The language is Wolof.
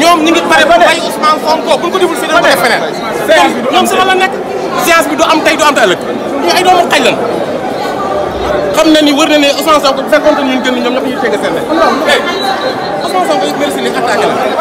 ñoom ñu ngi pare ba bay Ousmane Sonko bu ñu ko deful fii dañu ko def feneen. ñoom si la nekk séance bi du am tey du am te ëllëg ñu ay doomu xaj lan xam na ni wër na ne Ousmane Sonko bu fekkoon te ñun gën ñoom ñoo ko yitteeg seen ne. Ousmane Sonko it merci li attaqué la.